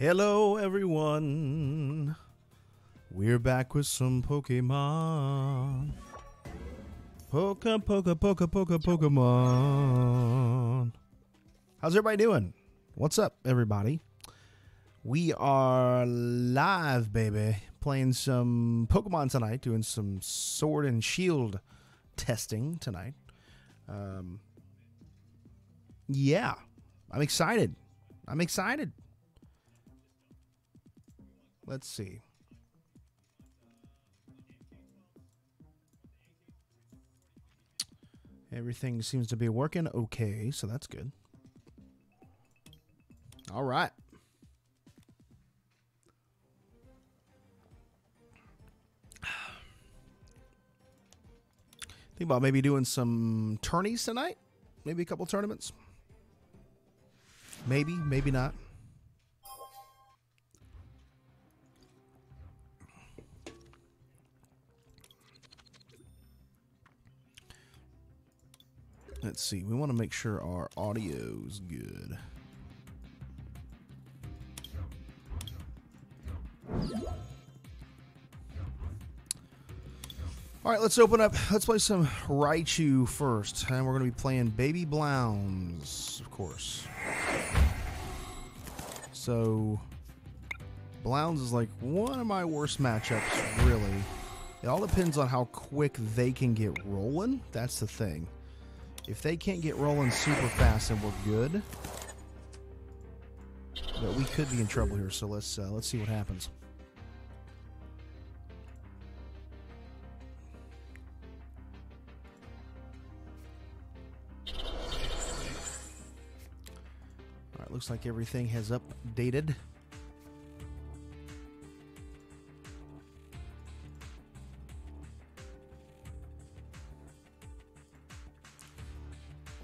Hello, everyone. We're back with some Pokemon. Poke, poke, poke, poke, Pokemon. How's everybody doing? What's up, everybody? We are live, baby, playing some Pokemon tonight, doing some Sword and Shield testing tonight. Um, yeah, I'm excited. I'm excited. Let's see. Everything seems to be working okay, so that's good. All right. Think about maybe doing some tourneys tonight. Maybe a couple tournaments. Maybe, maybe not. Let's see. We want to make sure our audio's good. All right, let's open up. Let's play some Raichu first. And we're going to be playing Baby Blounds, of course. So, Blounds is like one of my worst matchups, really. It all depends on how quick they can get rolling. That's the thing. If they can't get rolling super fast, then we're good. But we could be in trouble here, so let's uh, let's see what happens. All right, looks like everything has updated.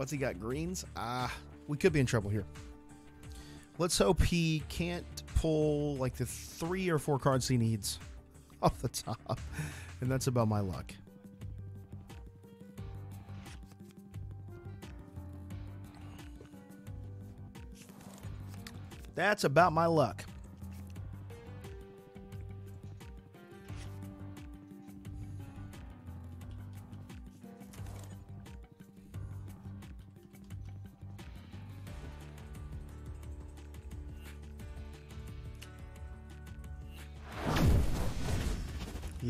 What's he got? Greens? Ah, we could be in trouble here. Let's hope he can't pull like the three or four cards he needs off the top. And that's about my luck. That's about my luck.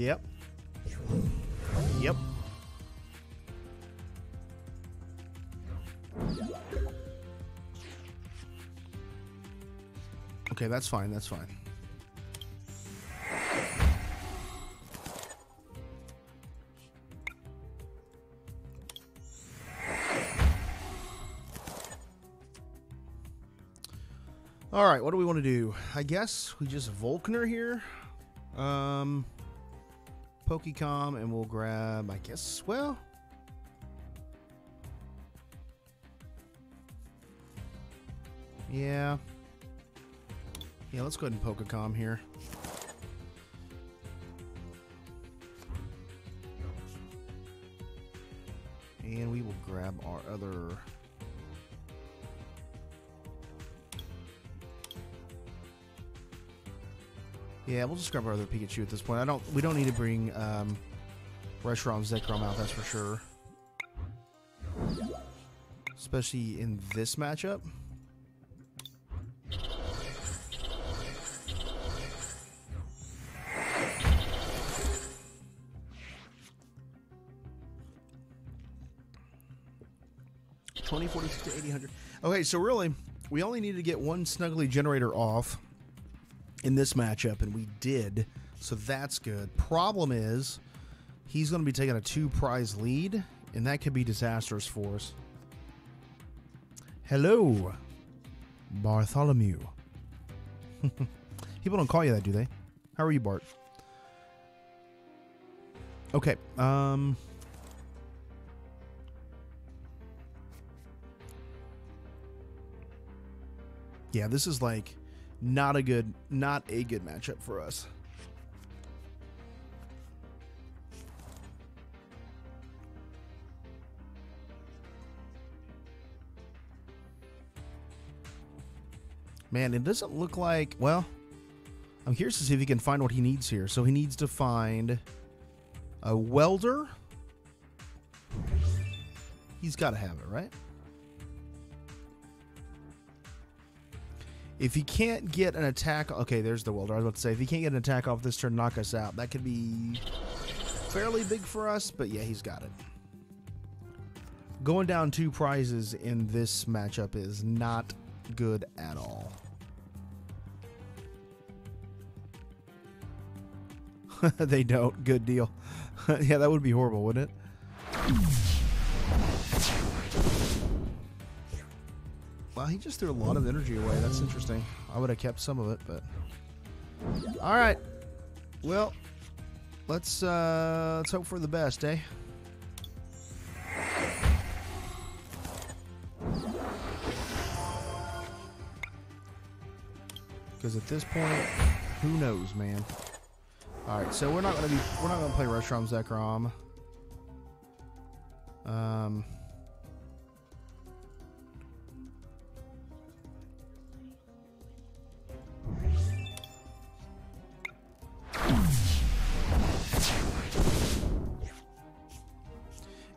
Yep. Yep. Okay, that's fine. That's fine. All right, what do we want to do? I guess we just Volkner here. Um, Pokecom, and we'll grab, I guess, well. Yeah. Yeah, let's go ahead and Pokecom here. And we will grab our other Yeah, we'll just grab our other Pikachu at this point. I don't. We don't need to bring um, Reshiram Zekrom out. That's for sure. Especially in this matchup. Twenty forty six to eighty hundred. Okay, so really, we only need to get one Snuggly generator off in this matchup, and we did. So that's good. Problem is, he's going to be taking a two prize lead, and that could be disastrous for us. Hello, Bartholomew. People don't call you that, do they? How are you, Bart? Okay. Um. Yeah, this is like not a good not a good matchup for us. Man, it doesn't look like. Well, I'm curious to see if he can find what he needs here. So he needs to find a welder. He's got to have it, right? If he can't get an attack, okay, there's the welder. I was about to say, if he can't get an attack off this turn, knock us out. That could be fairly big for us, but yeah, he's got it. Going down two prizes in this matchup is not good at all. they don't. Good deal. yeah, that would be horrible, wouldn't it? Wow, he just threw a lot of energy away. That's interesting. I would have kept some of it, but... All right. Well, let's uh, let's hope for the best, eh? Because at this point, who knows, man? All right, so we're not gonna be we're not gonna play Reshiram Zekrom. Um.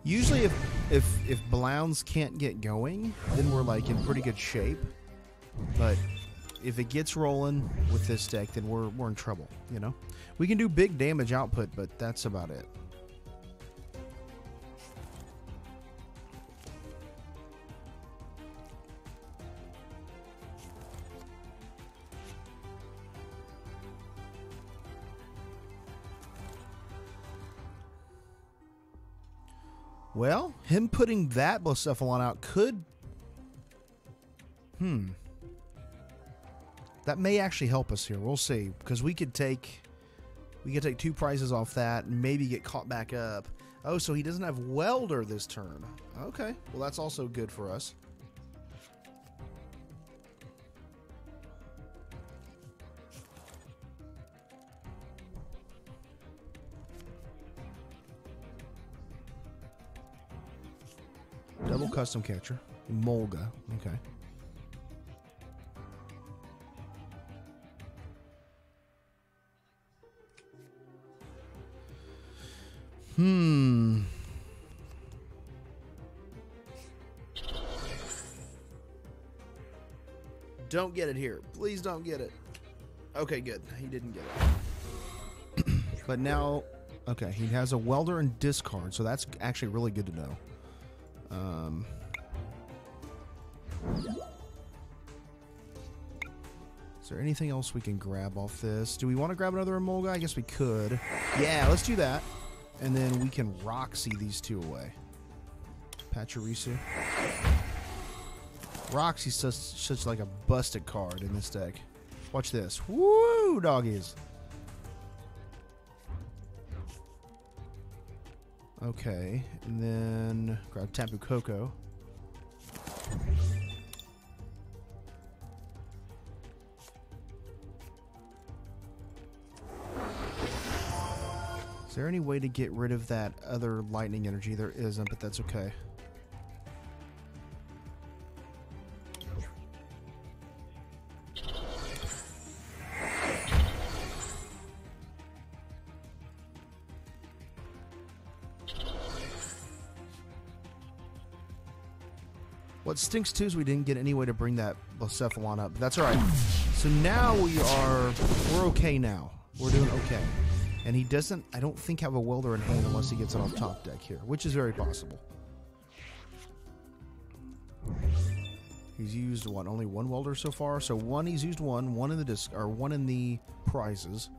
Usually, if if if Blounds can't get going, then we're like in pretty good shape. But if it gets rolling with this deck, then we're we're in trouble. You know, we can do big damage output, but that's about it. Him putting that Blacephalon out could. Hmm. That may actually help us here. We'll see. Because we could take. We could take two prizes off that and maybe get caught back up. Oh, so he doesn't have Welder this turn. Okay. Well, that's also good for us. Custom catcher. Molga. Okay. Hmm. Don't get it here. Please don't get it. Okay, good. He didn't get it. but now, okay, he has a welder and discard, so that's actually really good to know. Um, is there anything else we can grab off this? Do we want to grab another Emolga? I guess we could. Yeah, let's do that. And then we can Roxie these two away. Pachirisu. Roxie's such, such like a busted card in this deck. Watch this. Woo, doggies. Okay, and then grab Tapu Koko. Is there any way to get rid of that other lightning energy? There isn't, but that's okay. Stinks too is we didn't get any way to bring that Blacephalon up. That's all right. So now we are, we're okay now. We're doing okay. And he doesn't, I don't think, have a welder in hand unless he gets it off top deck here, which is very possible. He's used what? Only one welder so far. So one, he's used one. One in the disc, or one in the prizes.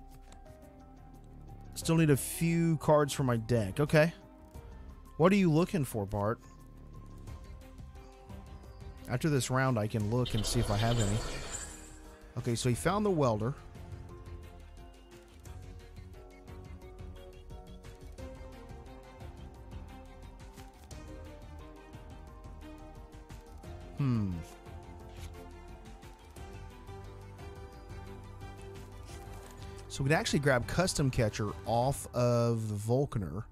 Still need a few cards for my deck. Okay. What are you looking for, Bart? After this round, I can look and see if I have any. Okay, so he found the welder. Hmm. So we'd actually grab Custom Catcher off of the Volkner.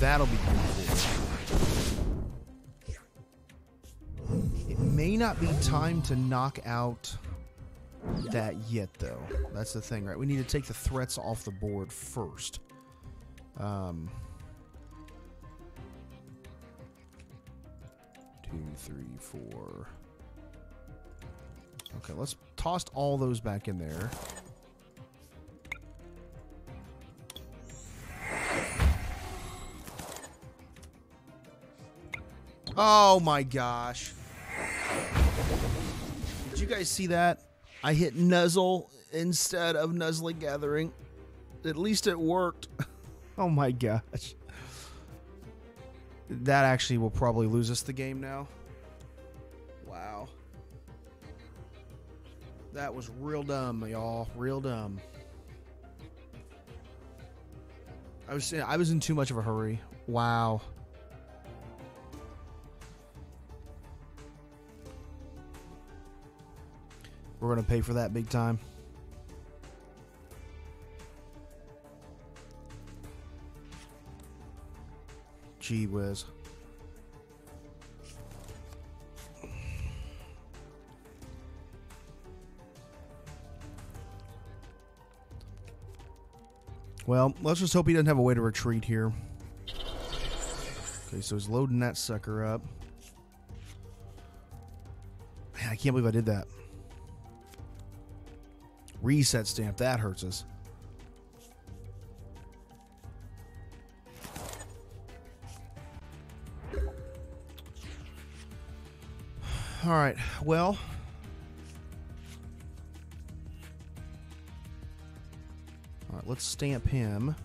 That'll be good not be time to knock out that yet, though. That's the thing, right? We need to take the threats off the board first. Um, two, three, four. Okay, let's toss all those back in there. Oh my gosh. You guys see that? I hit Nuzzle instead of Nuzzling Gathering. At least it worked. oh my gosh. That actually will probably lose us the game now. Wow. That was real dumb, y'all. Real dumb. I was I was in too much of a hurry. Wow. We're going to pay for that big time. Gee whiz. Well, let's just hope he doesn't have a way to retreat here. Okay, so he's loading that sucker up. Man, I can't believe I did that. Reset stamp, that hurts us. All right, well. All right, let's stamp him.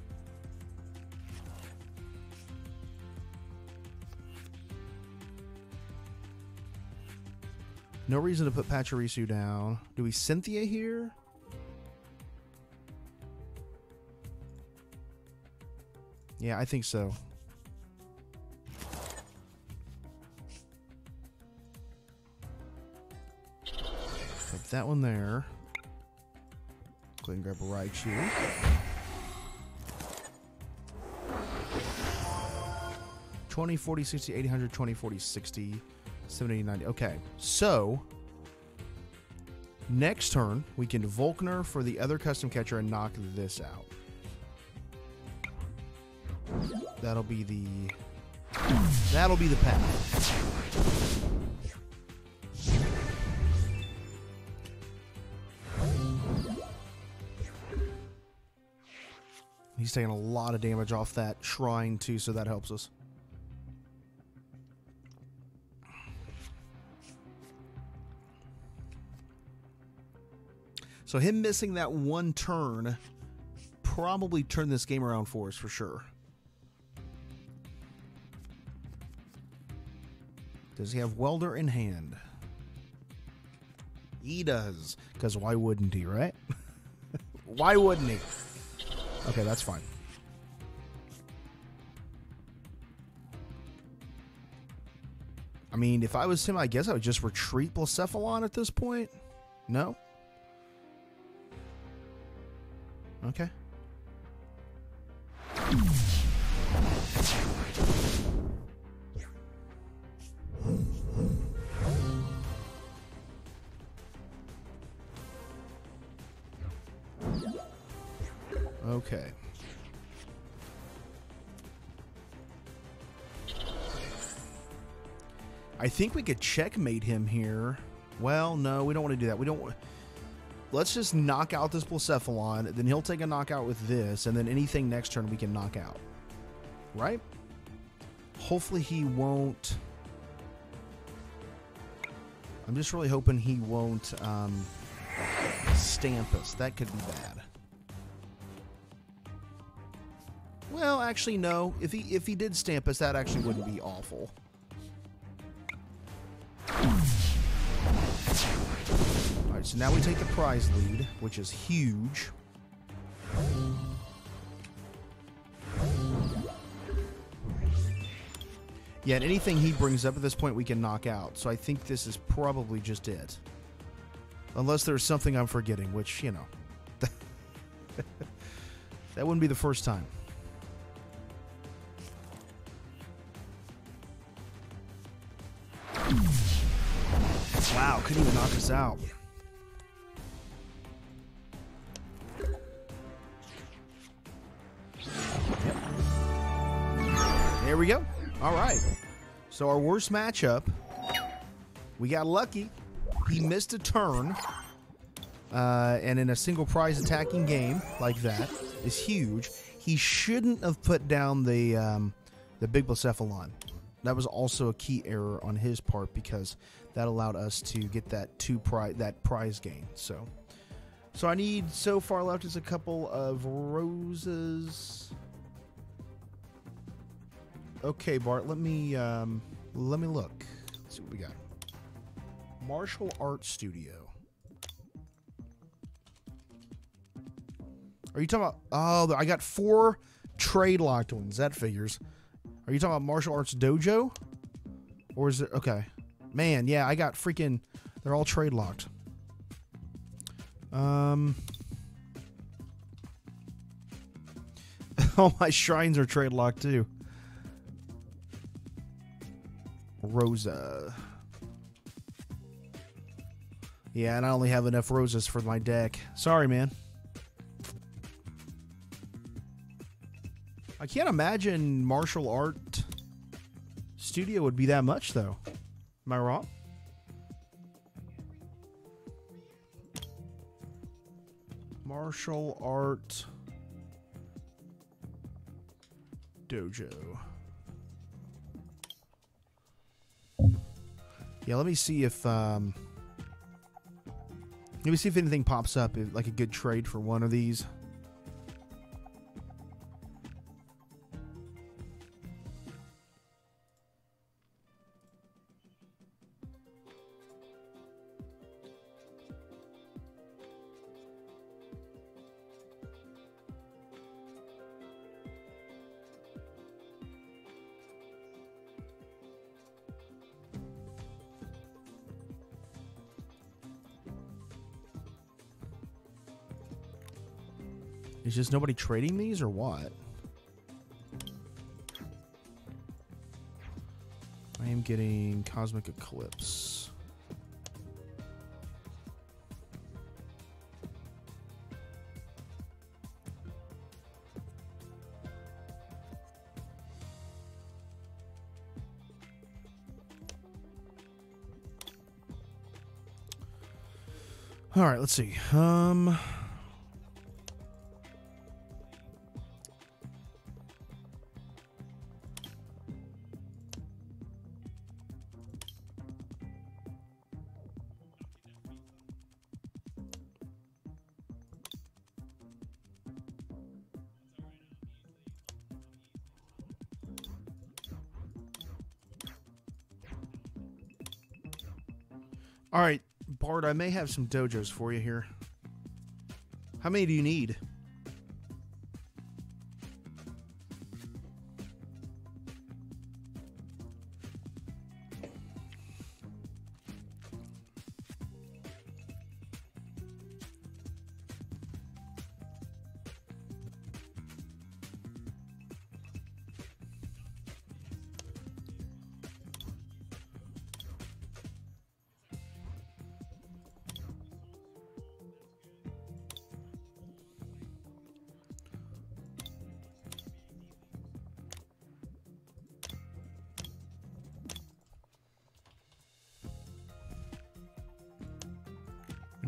No reason to put Pachirisu down. Do we Cynthia here? Yeah, I think so. Put that one there. Go ahead and grab a Raichu. Twenty, forty, sixty, eighty, hundred, twenty, forty, sixty, seventy, ninety. Okay, so next turn we can Volkner for the other custom catcher and knock this out. That'll be the that'll be the path. He's taking a lot of damage off that shrine too, so that helps us. So him missing that one turn probably turned this game around for us for sure. Does he have welder in hand? He does. Because why wouldn't he, right? why wouldn't he? Okay, that's fine. I mean, if I was him, I guess I would just retreat Blacephalon at this point. No? Okay. Okay. Think we could checkmate him here. Well, no, we don't want to do that. We don't want... Let's just knock out this Blacephalon, then he'll take a knockout with this, and then anything next turn we can knock out. Right? Hopefully he won't... I'm just really hoping he won't um, stamp us. That could be bad. Well, actually, no. If he if he did stamp us, that actually wouldn't be awful. So now we take the prize lead, which is huge. Yeah, and anything he brings up at this point, we can knock out. So I think this is probably just it. Unless there's something I'm forgetting, which, you know. that wouldn't be the first time. Wow, couldn't even knock us out. All right. So our worst matchup, we got lucky. He missed a turn. Uh, and in a single prize attacking game like that is huge. He shouldn't have put down the um, the big Blacephalon. That was also a key error on his part because that allowed us to get that two prize that prize gain. So, so I need so far left is a couple of roses. Okay, Bart. Let me um, let me look. Let's see what we got. Martial Arts Studio. Are you talking about? Oh, I got four trade locked ones. That figures. Are you talking about Martial Arts Dojo? Or is it okay? Man, yeah, I got freaking. They're all trade locked. Um. All my shrines are trade locked too. Rosa. Yeah, and I only have enough roses for my deck. Sorry, man. I can't imagine martial art studio would be that much, though. Am I wrong? Martial art dojo. Yeah, let me see if um, let me see if anything pops up, like a good trade for one of these. Is just nobody trading these or what? I am getting Cosmic Eclipse. All right, let's see. Um may have some dojos for you here. How many do you need?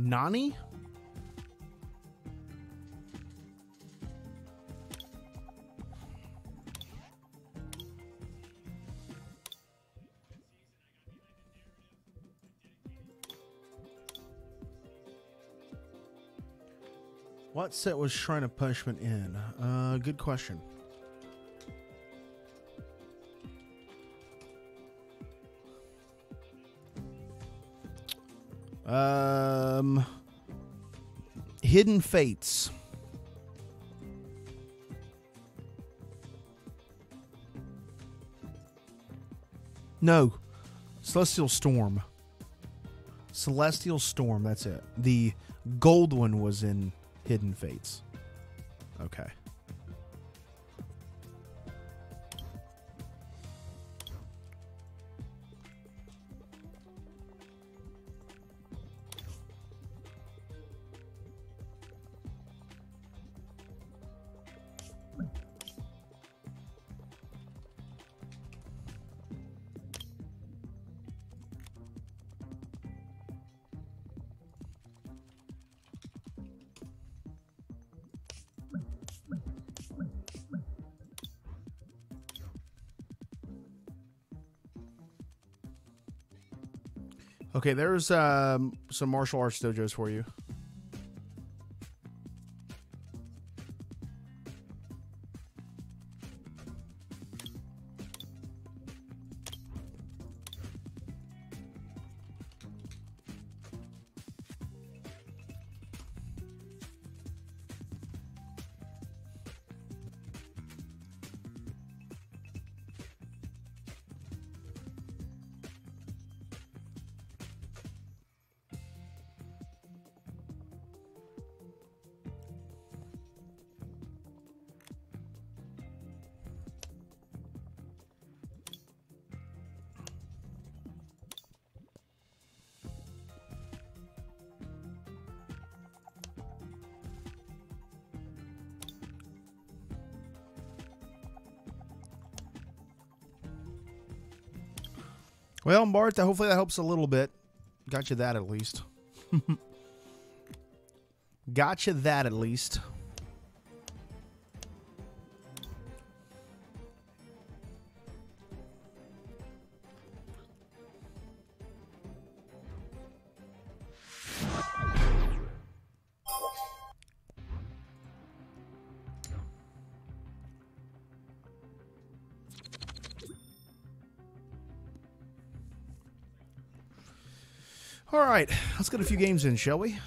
Nani? What set was Shrine of Punishment in? Uh, good question. Um, Hidden Fates. No, Celestial Storm. Celestial Storm. That's it. The gold one was in Hidden Fates. Okay. Okay, there's um, some martial arts dojos for you. Well, Bart, hopefully that helps a little bit. Got you that at least. Got you that at least. Get a few games in, shall we?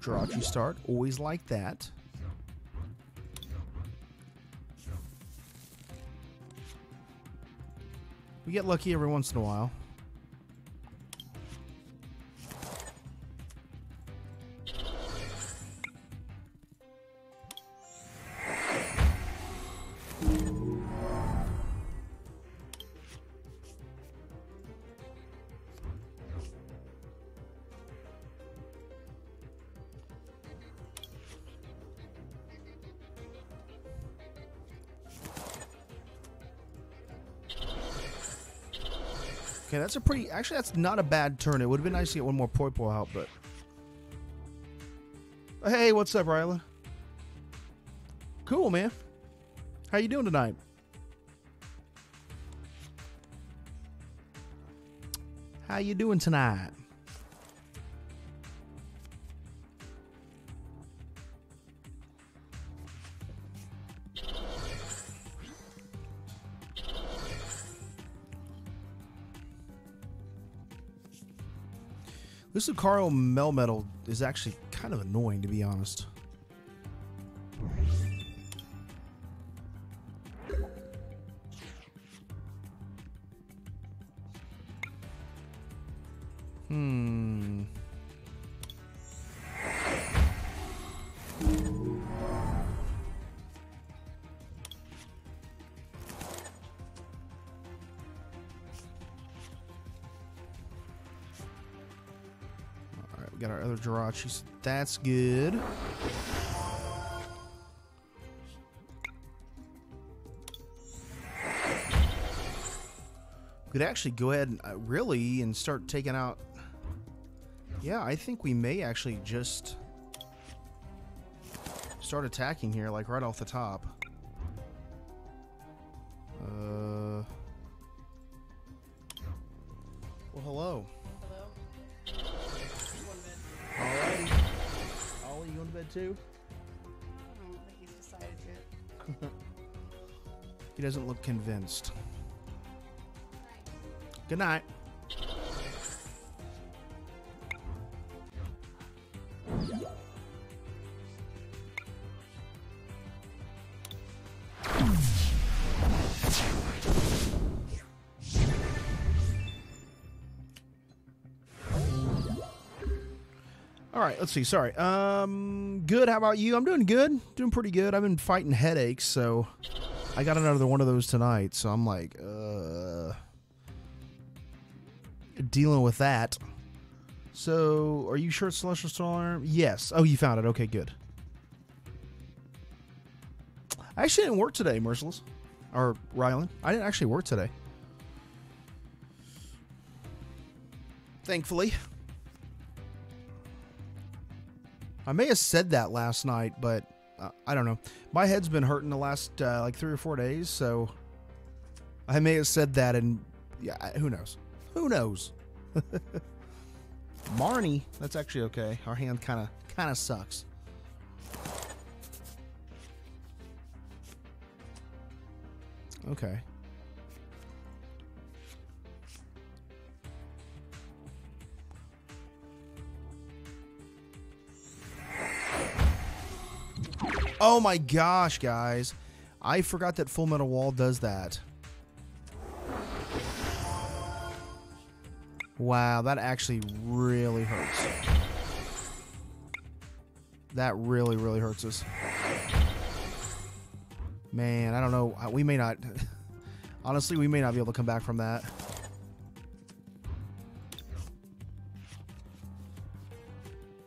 Jirachi start, always like that. We get lucky every once in a while. That's a pretty. Actually, that's not a bad turn. It would have been nice to get one more Poipole out, but. Hey, what's up, Ryla? Cool, man. How you doing tonight? How you doing tonight? This Lucario Melmetal is actually kind of annoying, to be honest. Other That's good. We could actually go ahead and uh, really and start taking out. Yeah, I think we may actually just start attacking here, like right off the top. Convinced. Good night. All right, let's see. Sorry. Um, good. How about you? I'm doing good. Doing pretty good. I've been fighting headaches, so I got another one of those tonight. So I'm like, uh, dealing with that. So, are you sure it's Celestial Storm? Yes. Oh, you found it. Okay, good. I actually didn't work today, Merciless. Or Rylan. I didn't actually work today. Thankfully. I may have said that last night, but uh, I don't know. My head's been hurting the last uh, like three or four days, so I may have said that and Yeah, who knows? Who knows? Marnie, that's actually okay. Our hand kind of kind of sucks. Okay. Oh my gosh, guys. I forgot that Full Metal Wall does that. Wow, that actually really hurts. That really, really hurts us. Man, I don't know. We may not. Honestly, we may not be able to come back from that.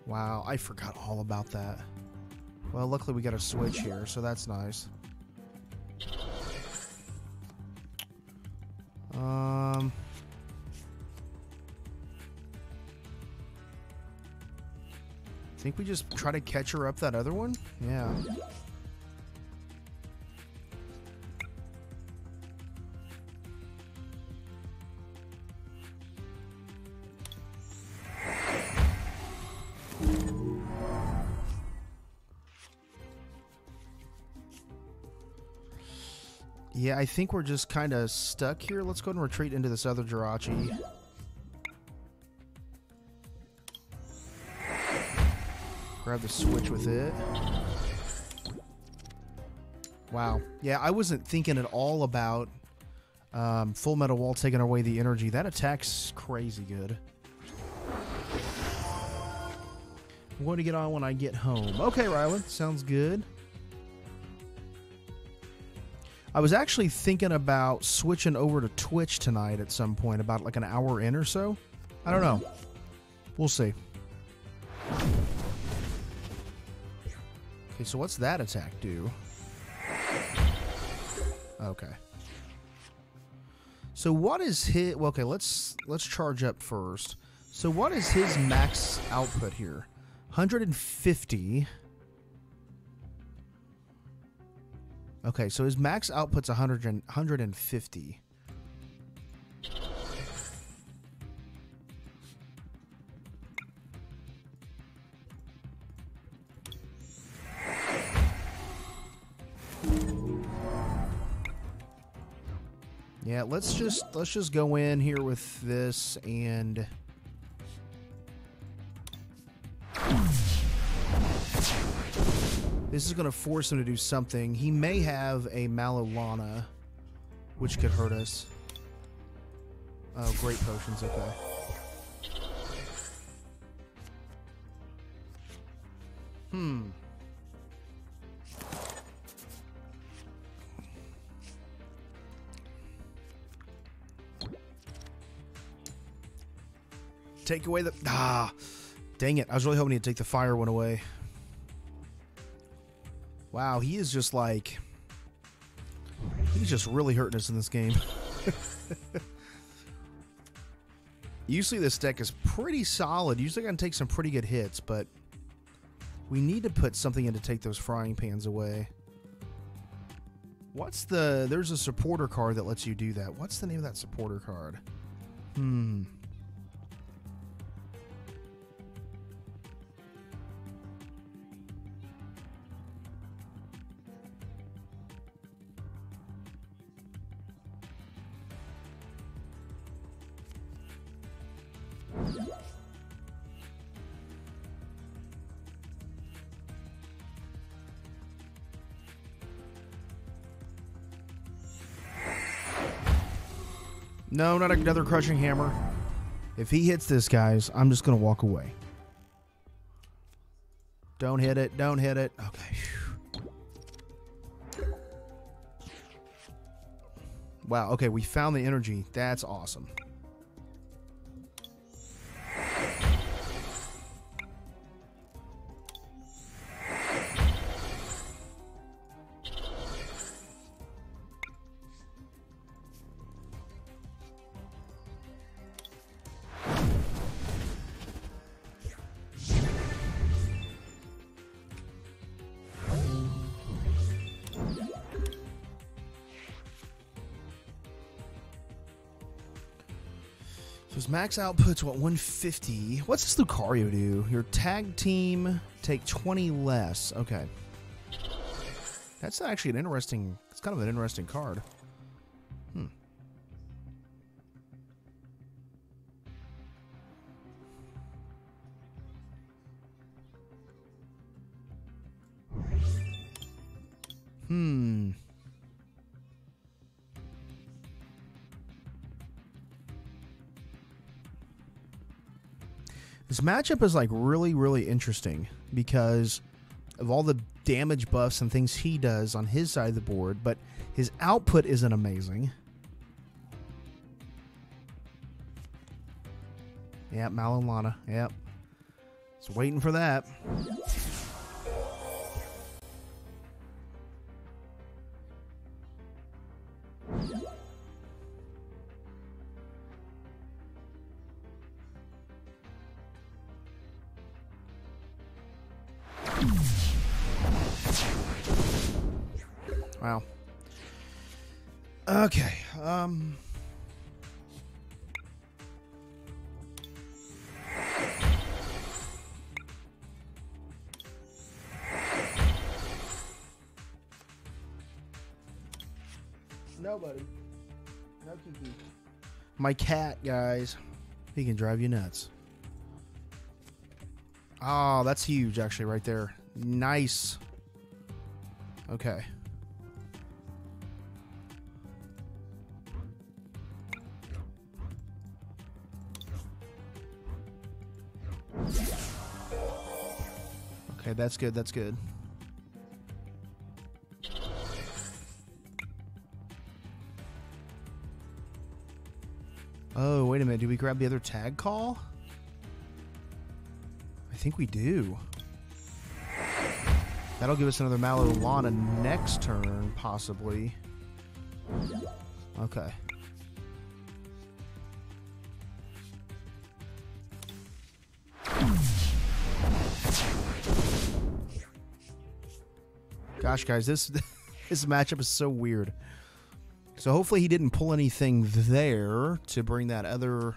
Wow, I forgot all about that. Well, luckily we got a switch here, so that's nice. Um. Think we just try to catch her up that other one? Yeah. Yeah, I think we're just kind of stuck here. Let's go and retreat into this other Jirachi. Grab the switch with it. Wow. Yeah, I wasn't thinking at all about um, Full Metal Wall taking away the energy. That attack's crazy good. I'm going to get on when I get home. Okay, Rylan. Sounds good. I was actually thinking about switching over to Twitch tonight at some point, about like an hour in or so. I don't know. We'll see. Okay, so what's that attack do? Okay. So what is his? Well, okay, let's let's charge up first. So what is his max output here? 150. Okay, so his max output's 100 and, 150. Yeah, let's just let's just go in here with this and This is going to force him to do something. He may have a Malolana, which could hurt us. Oh, great potions. Okay. Hmm. Take away the ah, dang it! I was really hoping he'd take the fire one away. Wow, he is just like he's just really hurting us in this game. Usually this deck is pretty solid. Usually I can take some pretty good hits, but we need to put something in to take those frying pans away. What's the there's a supporter card that lets you do that. What's the name of that supporter card? Hmm. No, not another crushing hammer. If he hits this, guys, I'm just going to walk away. Don't hit it. Don't hit it. Okay. Wow. Okay, we found the energy. That's awesome. His max output's what 150. What's this Lucario do? Your tag team take 20 less. Okay. That's actually an interesting. It's kind of an interesting card. Matchup is like really, really interesting because of all the damage buffs and things he does on his side of the board, but his output isn't amazing. Yep, Mallow Lana. Yep. Just waiting for that. My cat, guys. He can drive you nuts. Oh, that's huge, actually, right there. Nice. Okay. Okay, that's good. That's good. Oh, wait a minute. Do we grab the other tag call? I think we do. That'll give us another Mallow Lana next turn, possibly. Okay. Gosh, guys, this this matchup is so weird. So hopefully he didn't pull anything there to bring that other.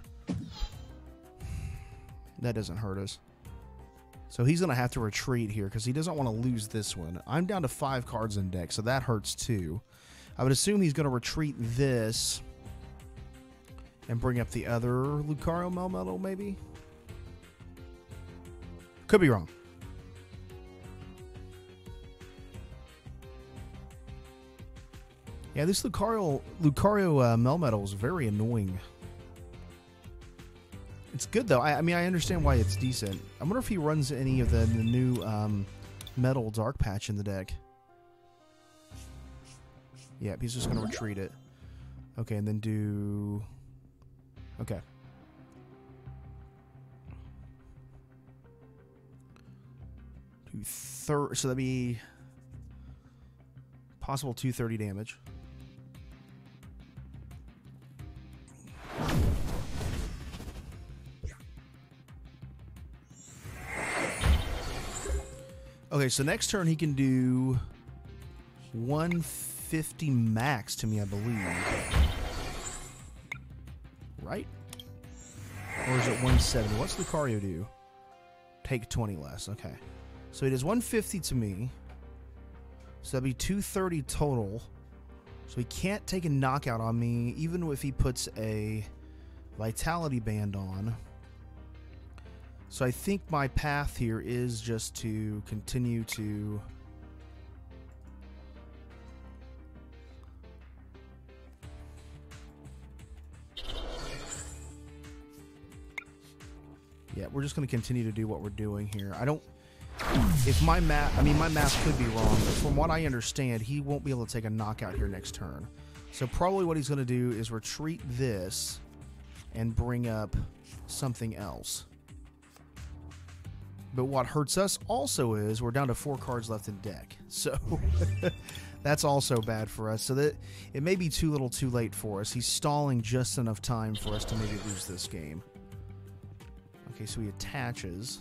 That doesn't hurt us. So he's going to have to retreat here because he doesn't want to lose this one. I'm down to five cards in deck, so that hurts too. I would assume he's going to retreat this and bring up the other Lucario Melmetal, maybe? Could be wrong. Yeah, this Lucario Lucario uh, Melmetal is very annoying. It's good though. I, I, mean, I understand why it's decent. I wonder if he runs any of the, the new um, metal dark patch in the deck. Yep, he's just gonna retreat it. Okay, and then do. Okay. Do third. So that'd be possible 230 damage. Okay, so next turn he can do 150 max to me, I believe. Right? Or is it 170? What's Lucario do? Take 20 less. Okay. So he does 150 to me. So that'd be 230 total. So he can't take a knockout on me, even if he puts a vitality band on. So I think my path here is just to continue to Yeah, we're just going to continue to do what we're doing here. I don't if my math I mean my math could be wrong, but from what I understand, he won't be able to take a knockout here next turn. So probably what he's going to do is retreat this and bring up something else. But what hurts us also is we're down to four cards left in deck. So that's also bad for us. So that it may be too little too late for us. He's stalling just enough time for us to maybe lose this game. Okay, so he attaches.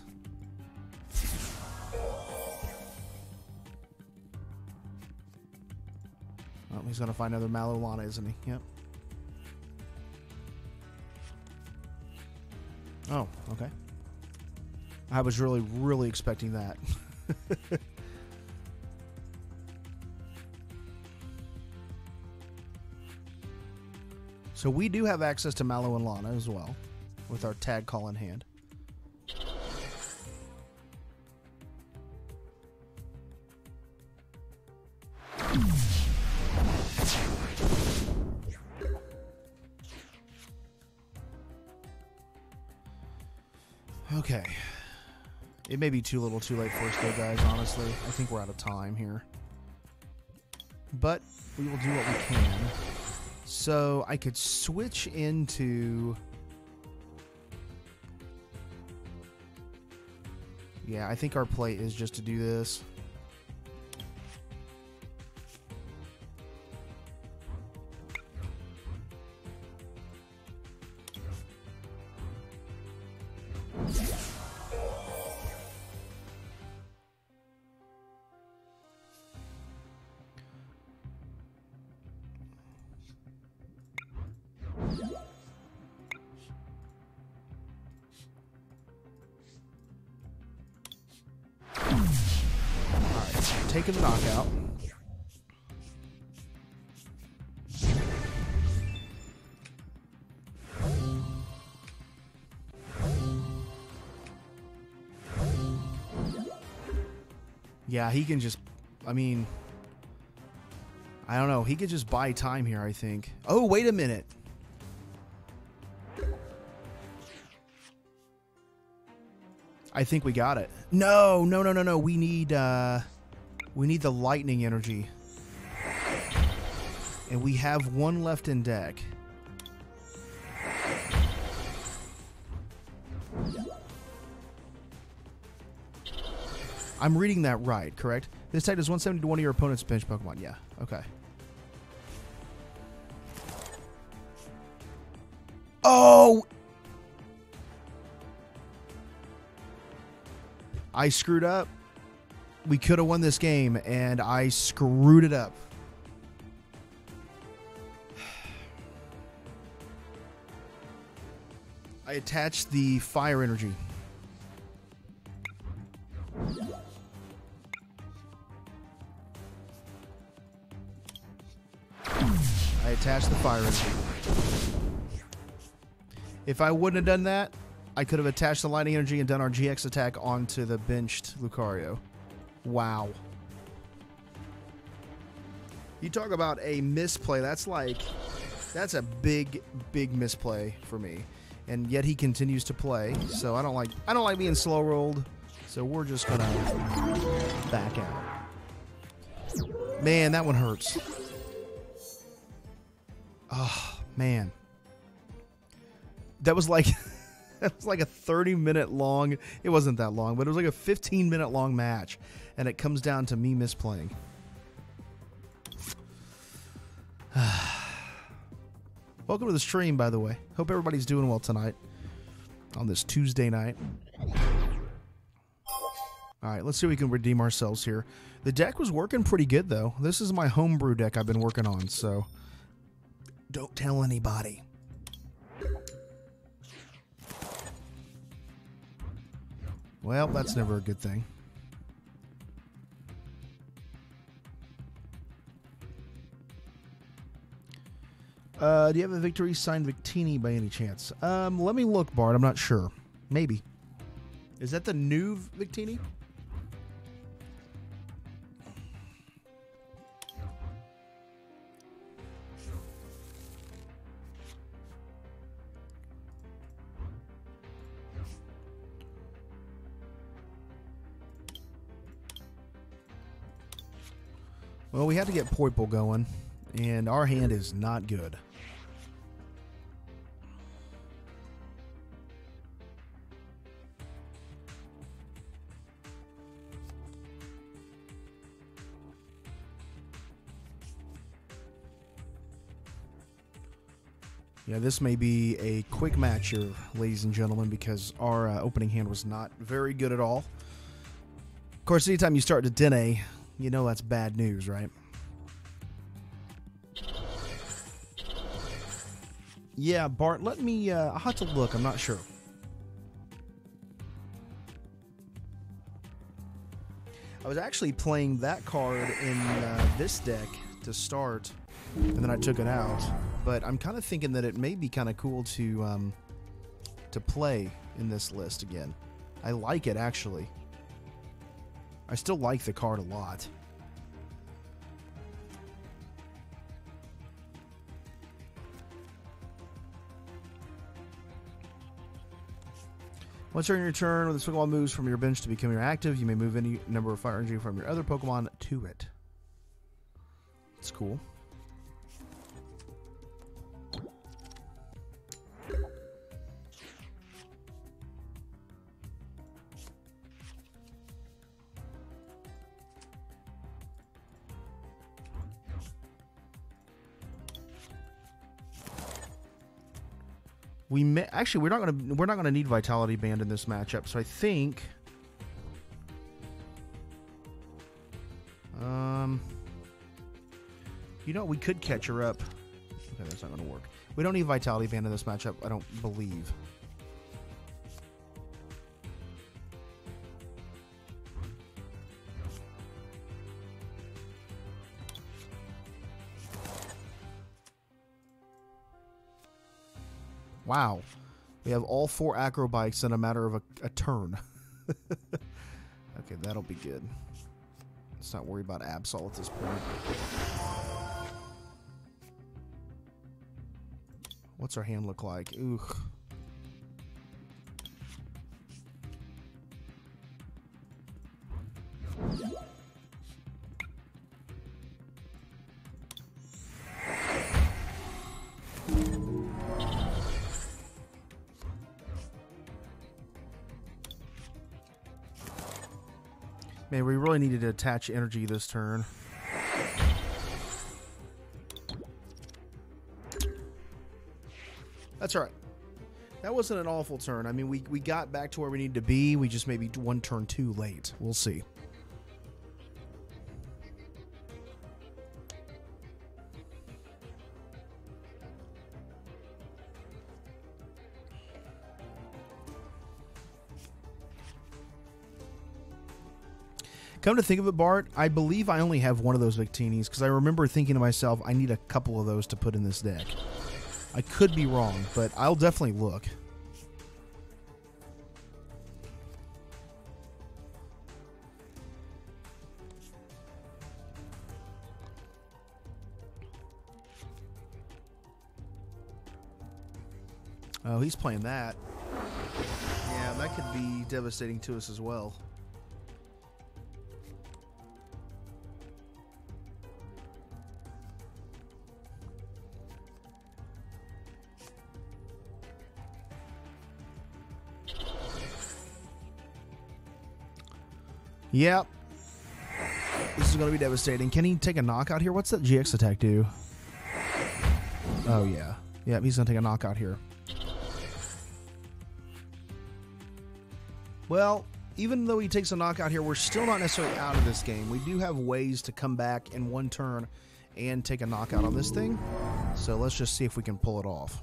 Oh, he's going to find another Mallow Lana, isn't he? Yep. Oh, okay. I was really, really expecting that. so we do have access to Mallow and Lana as well, with our tag call in hand. Okay. It may be too little too late for us though, guys, honestly. I think we're out of time here. But we will do what we can. So I could switch into... Yeah, I think our play is just to do this. Yeah, he can just. I mean, I don't know. He could just buy time here, I think. Oh, wait a minute. I think we got it. No, no, no, no, no. We need uh we need the lightning energy. And we have one left in deck. I'm reading that right, correct? This type does 170 to one of your opponent's bench Pokemon. Yeah, okay. Oh! I screwed up. We could have won this game, and I screwed it up. I attached the fire energy. I attached the fire energy. If I wouldn't have done that, I could have attached the lightning energy and done our GX attack onto the benched Lucario. Wow. You talk about a misplay. That's like, that's a big, big misplay for me. And yet he continues to play. So I don't like, I don't like being slow rolled. So we're just gonna back out. Man, that one hurts. Oh man, that was like. that was like a 30 minute long it wasn't that long but it was like a 15 minute long match and it comes down to me misplaying welcome to the stream by the way hope everybody's doing well tonight on this tuesday night all right let's see if we can redeem ourselves here the deck was working pretty good though this is my homebrew deck i've been working on so don't tell anybody Well, that's never a good thing. Uh, do you have a victory signed Victini by any chance? Um, let me look, Bart. I'm not sure. Maybe. Is that the new Victini? Well, we had to get Poipole going, and our hand is not good. Yeah, this may be a quick match here, ladies and gentlemen, because our uh, opening hand was not very good at all. Of course, anytime you start Dedenne, you know that's bad news, right? Yeah, Bart, let me, uh, I'll have to look. I'm not sure. I was actually playing that card in uh, this deck to start, and then I took it out. But I'm kind of thinking that it may be kind of cool to um, to play in this list again. I like it actually. I still like the card a lot. Once during your turn, when the Pokemon moves from your bench to become your active, you may move any number of fire energy from your other Pokemon to it. It's cool. We may actually we're not gonna we're not gonna need Vitality Band in this matchup, so I think. Um, you know we could catch her up. Okay, that's not gonna work. We don't need Vitality Band in this matchup. I don't believe. Wow. We have all four acro bikes in a matter of a, a turn. okay, that'll be good. Let's not worry about Absol at this point. What's our hand look like? Ooh. Needed to attach energy this turn. That's all right. That wasn't an awful turn. I mean, we, we got back to where we need to be. We just maybe one turn too late. We'll see. Come to think of it, Bart, I believe I only have one of those Victinis because I remember thinking to myself, I need a couple of those to put in this deck. I could be wrong, but I'll definitely look. Oh, he's playing that. Yeah, that could be devastating to us as well. Yep. This is going to be devastating. Can he take a knockout here? What's that GX attack do? Oh, yeah. Yep, he's going to take a knockout here. Well, even though he takes a knockout here, we're still not necessarily out of this game. We do have ways to come back in one turn and take a knockout on this thing. So let's just see if we can pull it off.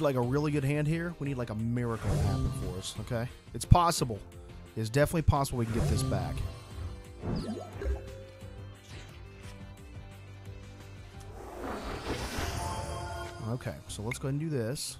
Need like a really good hand here. We need like a miracle to happen for us, okay? It's possible. It's definitely possible we can get this back. Okay, so let's go ahead and do this.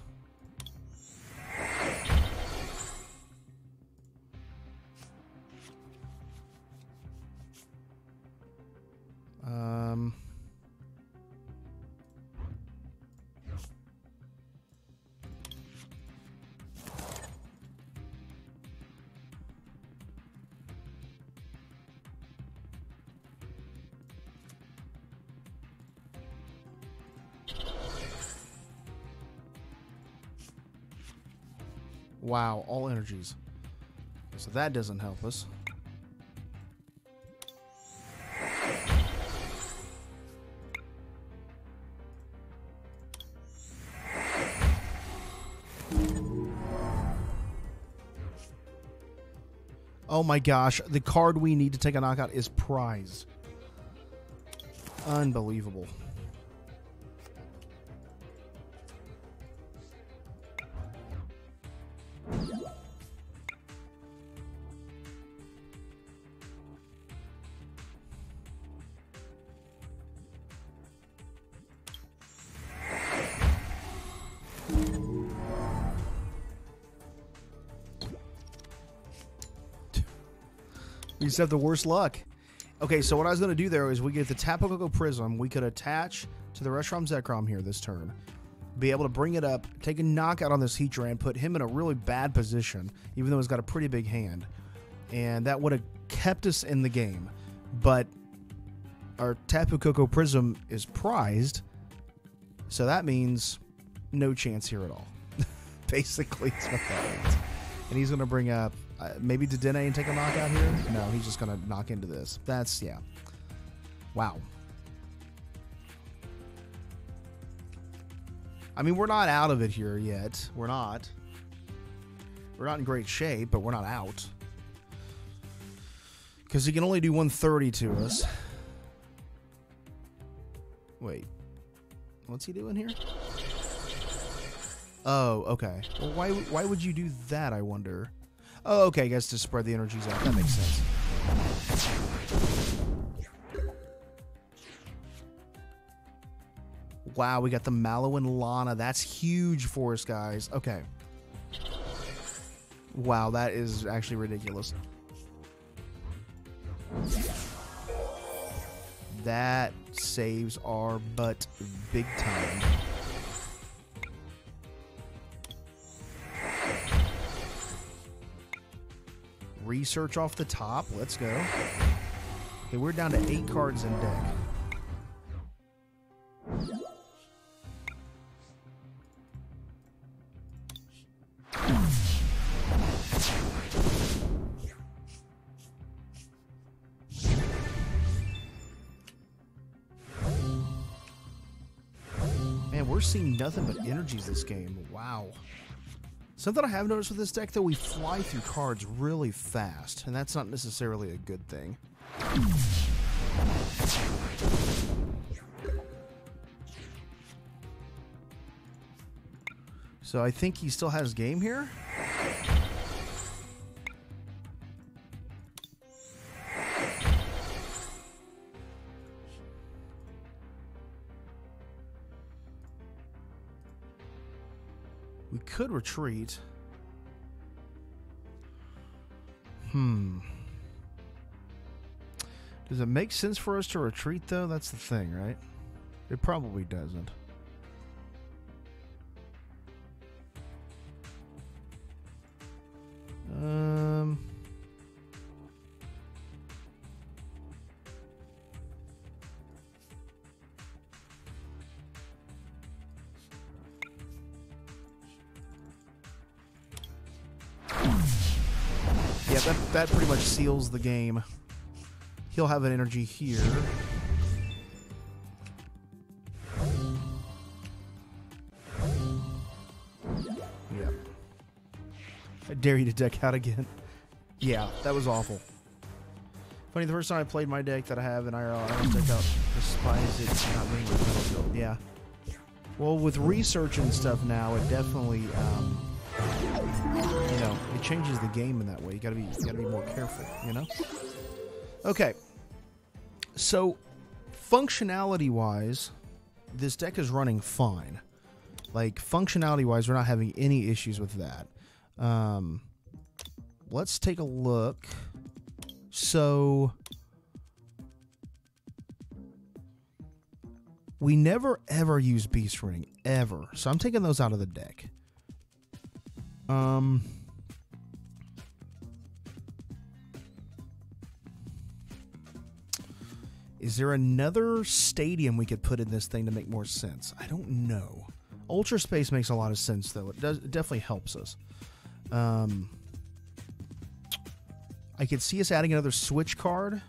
Wow, all energies. So that doesn't help us. Oh my gosh, the card we need to take a knockout is prized. Unbelievable. Just have the worst luck. Okay, so what I was going to do there is we get the Tapu Koko Prism. We could attach to the Reshiram Zekrom here this turn. Be able to bring it up, take a knockout on this Heatran, put him in a really bad position, even though he's got a pretty big hand. And that would have kept us in the game. But our Tapu Koko Prism is prized, so that means no chance here at all. Basically, it's what that means. And he's to bring up uh, maybe Dedenne and take a knockout here. No, he's just to knock into this. That's, yeah. Wow. I mean, we're not out of it here yet. We're not. We're not in great shape, but we're not out. Because he can only do 130 to us. Wait. What's he doing here? Oh, okay. Well, why why would you do that? I wonder. Oh, okay. I guess to spread the energies out. That makes sense. Wow, we got the Mallow and Lana. That's huge for us, guys. Okay. Wow, that is actually ridiculous. That saves our butt big time. Research off the top. Let's go. Okay, we're down to eight cards in deck. Man, we're seeing nothing but energies this game. Wow. Something I have noticed with this deck, though, we fly through cards really fast, and that's not necessarily a good thing. So I think he still has game here. Could retreat. Hmm. Does it make sense for us to retreat, though? That's the thing, right? It probably doesn't. Seals the game. He'll have an energy here. Yep. I dare you to deck out again. Yeah, that was awful. Funny, the first time I played my deck that I have in IRL, I deck out despise it not being Yeah. Well, with research and stuff now, it definitely, um, you know, it changes the game in that way. You gotta be, you gotta be more careful. You know. Okay. So, functionality-wise, this deck is running fine. Like functionality-wise, we're not having any issues with that. Um, let's take a look. So, we never ever use Beast Ring ever. So I'm taking those out of the deck. Um. Is there another stadium we could put in this thing to make more sense? I don't know. Ultra Space makes a lot of sense, though. It does it definitely helps us. Um, I could see us adding another switch card.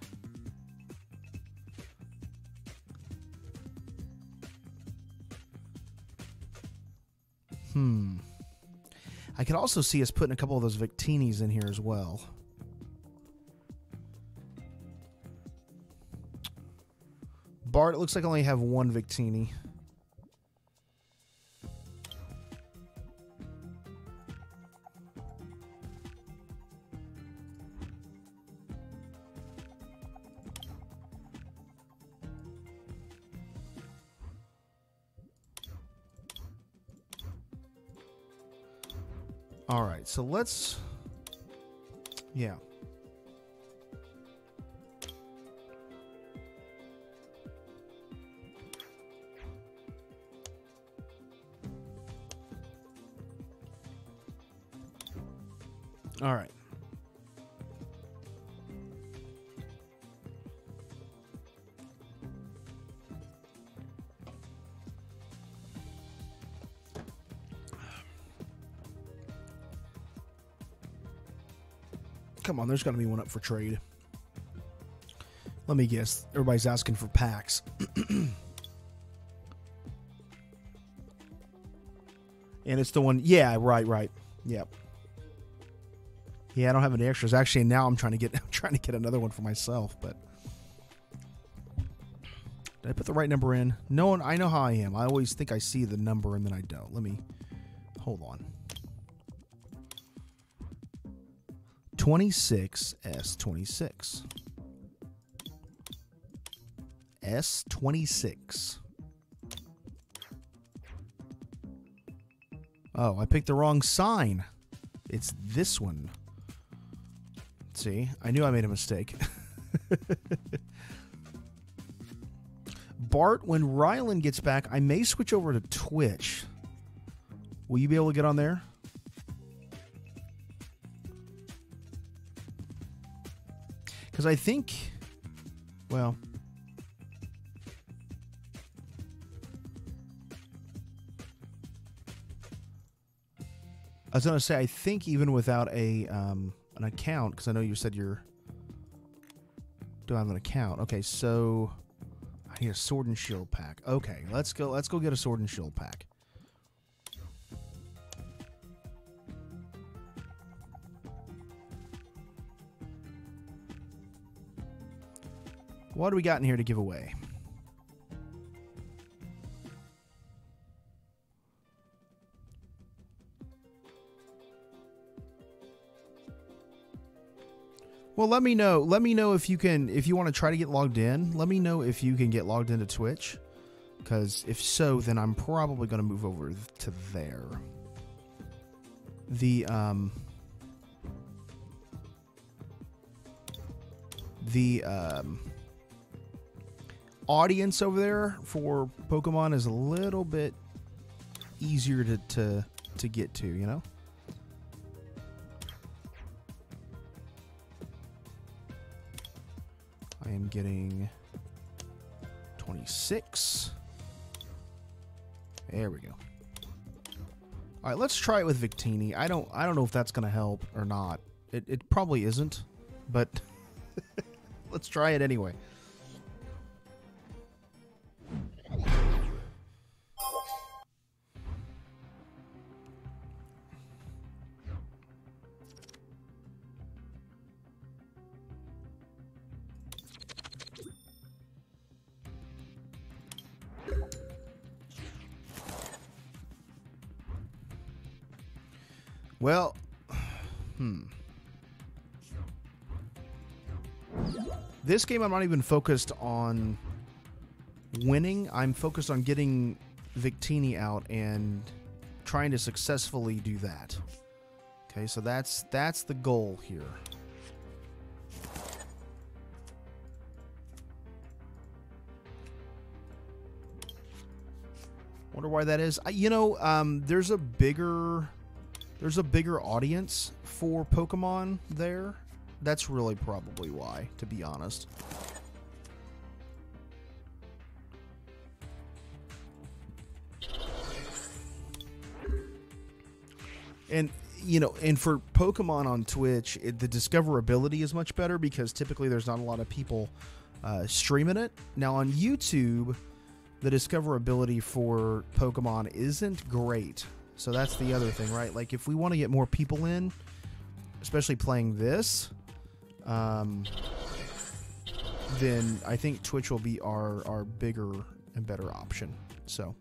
Hmm. I could also see us putting a couple of those Victinis in here as well. Bart, it looks like I only have one Victini. All right, so let's. Yeah. All right. Come on, there's got to be one up for trade. Let me guess. Everybody's asking for packs. and it's the one. Yeah, right, right. Yep. Yeah, I don't have any extras. Actually, now I'm trying to get I'm trying to get another one for myself, but did I put the right number in? No one. I know how I am. I always think I see the number and then I don't. Let me hold on. 26 S26. S26. Oh, I picked the wrong sign. It's this one. See, I knew I made a mistake. Bart, when Rylan gets back, I may switch over to Twitch. Will you be able to get on there? Because I think, well, I was gonna say I think even without a um, an account, because I know you said you're don't have an account. Okay, so I need a sword and shield pack. Okay, let's go. Let's go get a sword and shield pack. What do we got in here to give away? Well, let me know. Let me know if you can, if you want to try to get logged in. Let me know if you can get logged into Twitch, because if so, then I'm probably going to move over to there. The um, the um, audience over there for Pokemon is a little bit easier to to to get to, you know. I am getting 26. There we go. All right, let's try it with Victini. I don't I don't know if that's going to help or not. It it probably isn't, but let's try it anyway. This game, I'm not even focused on winning. I'm focused on getting Victini out and trying to successfully do that. Okay, so that's that's the goal here. Wonder why that is. I, you know, um, there's a bigger there's a bigger audience for Pokemon there. That's really probably why, to be honest. And you know, and for Pokemon on Twitch, it, the discoverability is much better because typically there's not a lot of people uh, streaming it. Now on YouTube, the discoverability for Pokemon isn't great. So that's the other thing, right? Like if we want to get more people in, especially playing this, um, then I think Twitch will be our our bigger and better option. So.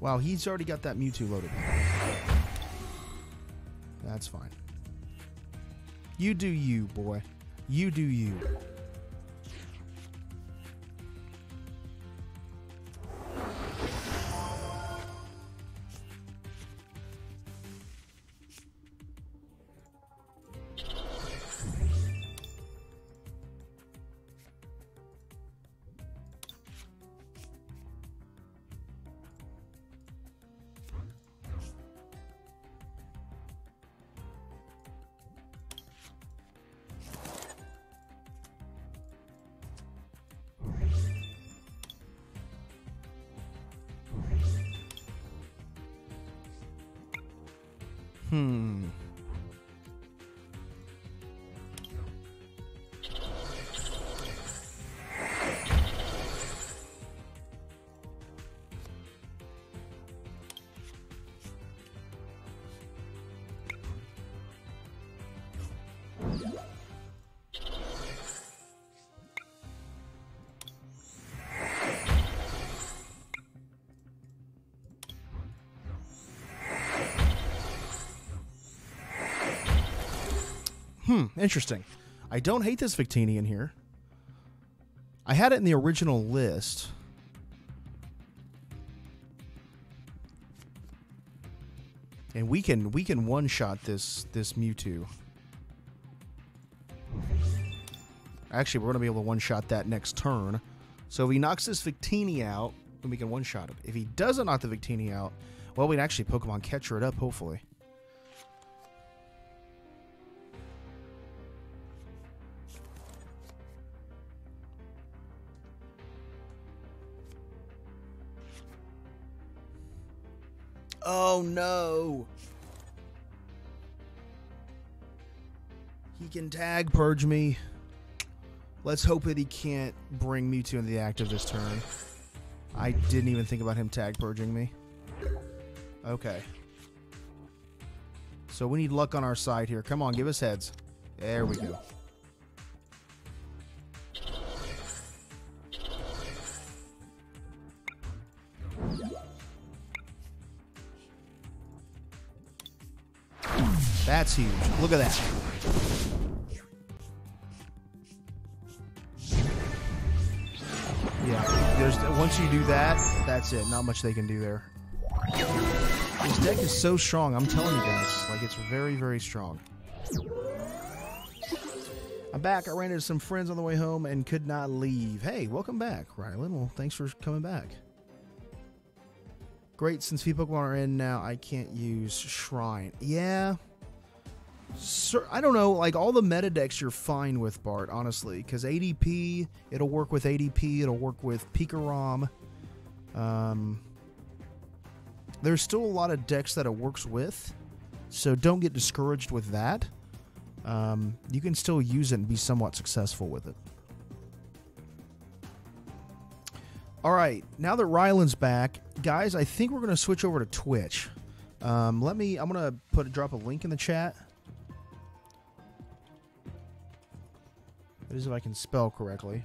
Wow, he's already got that Mewtwo loaded. That's fine. You do you, boy. You do you. Hmm, interesting. I don't hate this Victini in here. I had it in the original list. And we can we can one shot this this Mewtwo. Actually, we're gonna be able to one shot that next turn. So if he knocks this Victini out, then we can one shot him. If he doesn't knock the Victini out, well, we'd actually Pokemon catcher it up, hopefully. No. He can tag purge me. Let's hope that he can't bring Mewtwo into the active this turn. I didn't even think about him tag purging me. Okay. So we need luck on our side here. Come on, give us heads. There we go. That's huge. Look at that. Yeah, there's once you do that, that's it. Not much they can do there. This deck is so strong. I'm telling you guys, like it's very, very strong. I'm back. I ran into some friends on the way home and could not leave. Hey, welcome back, Rylan. Well, thanks for coming back. Great, since few Pokemon are in now, I can't use Shrine. Yeah. Sir, I don't know. Like all the meta decks, you're fine with Bart, honestly, because ADP, it'll work with ADP, it'll work with Pikarom. Um, there's still a lot of decks that it works with, so don't get discouraged with that. Um, you can still use it and be somewhat successful with it. All right, now that Ryland's back, guys, I think we're going to switch over to Twitch. Um, let me. I'm going to put drop a link in the chat. That is if I can spell correctly.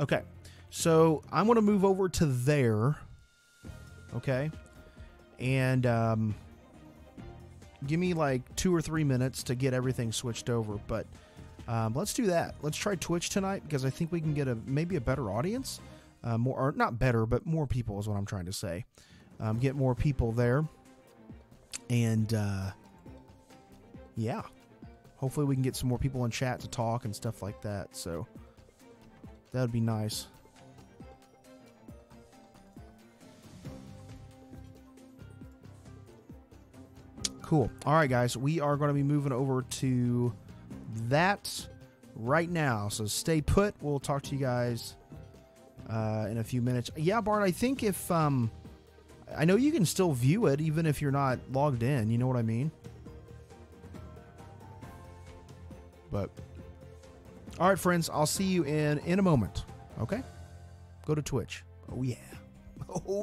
Okay, so I'm going to move over to there. Okay, and um, give me like two or three minutes to get everything switched over. But um, let's do that. Let's try Twitch tonight because I think we can get a maybe a better audience, uh, more or not better, but more people is what I'm trying to say. Um, get more people there, and uh, yeah, hopefully we can get some more people in chat to talk and stuff like that. So that would be nice. Cool. All right, guys, we are going to be moving over to that right now. So stay put. We'll talk to you guys uh, in a few minutes. Yeah, Bart, I think if um, I know you can still view it even if you're not logged in. You know what I mean? But All right, friends, I'll see you in in a moment. Okay? Go to Twitch. Oh yeah. Oh